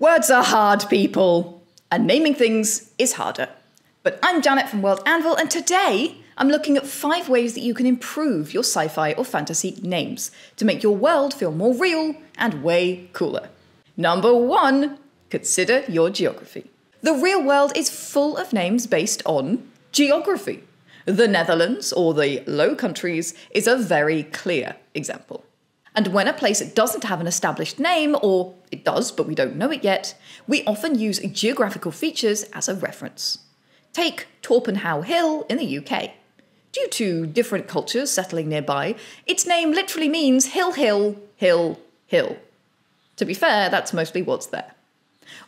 Words are hard, people, and naming things is harder. But I'm Janet from World Anvil, and today I'm looking at five ways that you can improve your sci fi or fantasy names to make your world feel more real and way cooler. Number one, consider your geography. The real world is full of names based on geography. The Netherlands, or the Low Countries, is a very clear example. And when a place doesn't have an established name, or it does but we don't know it yet, we often use geographical features as a reference. Take Torpenhow Hill in the UK. Due to different cultures settling nearby, its name literally means hill, hill, hill, hill. To be fair, that's mostly what's there.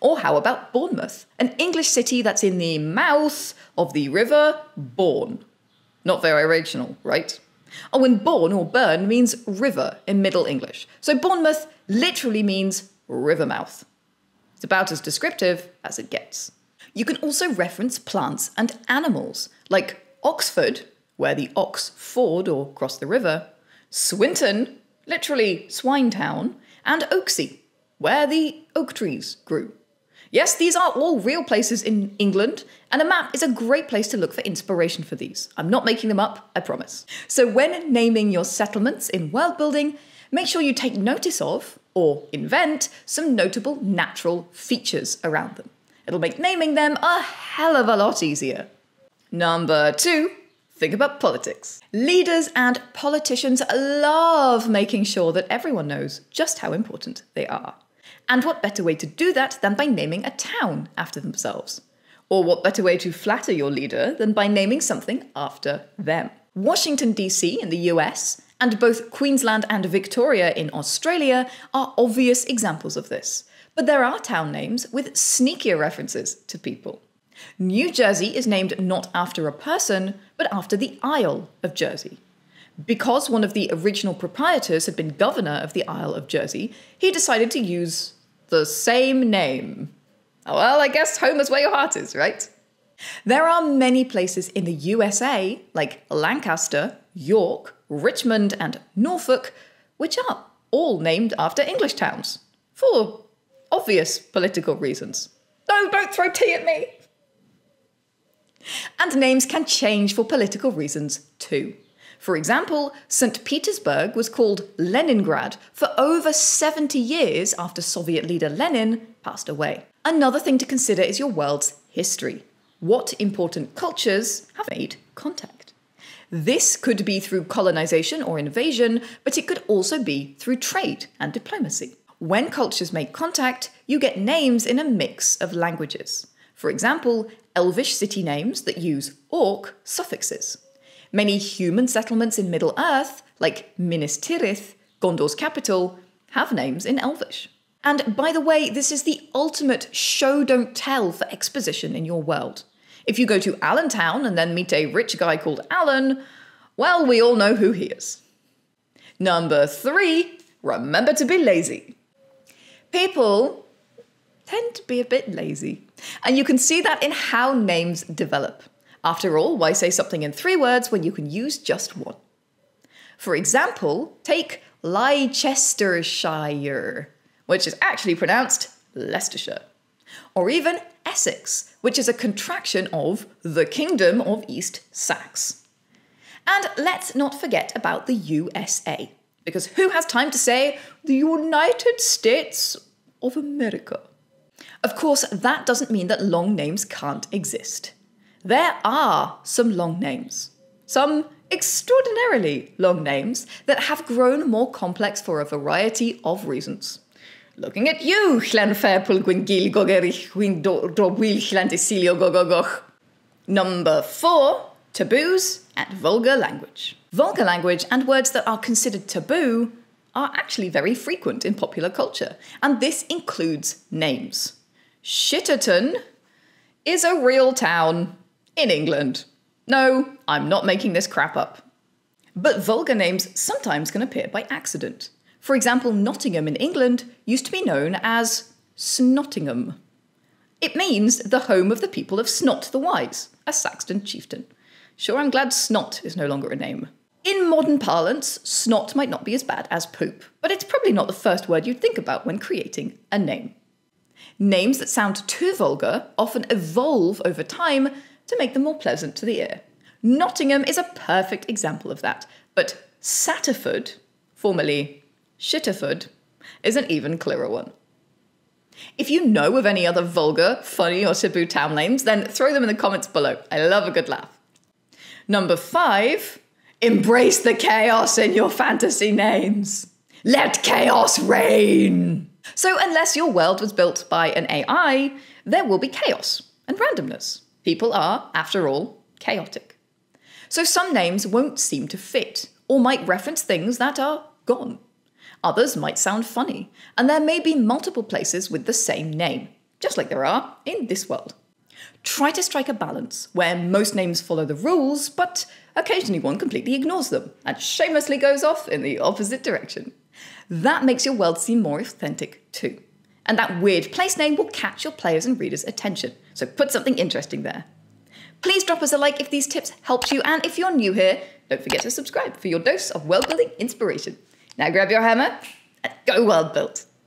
Or how about Bournemouth, an English city that's in the mouth of the river Bourne? Not very original, right? Oh, and Bourne or Burn means river in Middle English. So Bournemouth literally means river mouth. It's about as descriptive as it gets. You can also reference plants and animals, like Oxford, where the ox ford or cross the river, Swinton, literally swine town, and Oaksey, where the oak trees grew. Yes, these are all real places in England, and a map is a great place to look for inspiration for these. I'm not making them up, I promise. So, when naming your settlements in world building, make sure you take notice of, or invent, some notable natural features around them. It'll make naming them a hell of a lot easier. Number two, think about politics. Leaders and politicians love making sure that everyone knows just how important they are. And what better way to do that than by naming a town after themselves? Or what better way to flatter your leader than by naming something after them? Washington, D.C. in the US, and both Queensland and Victoria in Australia are obvious examples of this. But there are town names with sneakier references to people. New Jersey is named not after a person, but after the Isle of Jersey. Because one of the original proprietors had been governor of the Isle of Jersey, he decided to use the same name. Oh, well, I guess home is where your heart is, right? There are many places in the USA, like Lancaster, York, Richmond, and Norfolk, which are all named after English towns, for obvious political reasons. No, don't throw tea at me! And names can change for political reasons too. For example, St. Petersburg was called Leningrad for over 70 years after Soviet leader Lenin passed away. Another thing to consider is your world's history. What important cultures have made contact? This could be through colonization or invasion, but it could also be through trade and diplomacy. When cultures make contact, you get names in a mix of languages. For example, Elvish city names that use Orc suffixes. Many human settlements in Middle Earth, like Minas Tirith, Gondor's capital, have names in Elvish. And by the way, this is the ultimate show don't tell for exposition in your world. If you go to Allentown and then meet a rich guy called Alan, well, we all know who he is. Number three, remember to be lazy. People tend to be a bit lazy, and you can see that in how names develop. After all, why say something in three words when you can use just one? For example, take Leicestershire, which is actually pronounced Leicestershire. Or even Essex, which is a contraction of the Kingdom of East Saxe. And let's not forget about the USA, because who has time to say the United States of America? Of course, that doesn't mean that long names can't exist. There are some long names, some extraordinarily long names that have grown more complex for a variety of reasons. Looking at you, Number four, taboos and vulgar language. Vulgar language and words that are considered taboo are actually very frequent in popular culture, and this includes names. Shitterton is a real town in England. No, I'm not making this crap up. But vulgar names sometimes can appear by accident. For example, Nottingham in England used to be known as Snottingham. It means the home of the people of Snot the Wise, a Saxon chieftain. Sure, I'm glad snot is no longer a name. In modern parlance, snot might not be as bad as poop, but it's probably not the first word you'd think about when creating a name. Names that sound too vulgar often evolve over time to make them more pleasant to the ear. Nottingham is a perfect example of that, but Satterford, formerly Shitterford, is an even clearer one. If you know of any other vulgar, funny, or taboo town names, then throw them in the comments below. I love a good laugh. Number five, embrace the chaos in your fantasy names. Let chaos reign. So, unless your world was built by an AI, there will be chaos and randomness. People are, after all, chaotic. So, some names won't seem to fit, or might reference things that are gone. Others might sound funny, and there may be multiple places with the same name, just like there are in this world. Try to strike a balance where most names follow the rules, but occasionally one completely ignores them and shamelessly goes off in the opposite direction. That makes your world seem more authentic too. And that weird place name will catch your players' and readers' attention, so put something interesting there. Please drop us a like if these tips helped you, and if you're new here, don't forget to subscribe for your dose of world building inspiration. Now grab your hammer and go world build.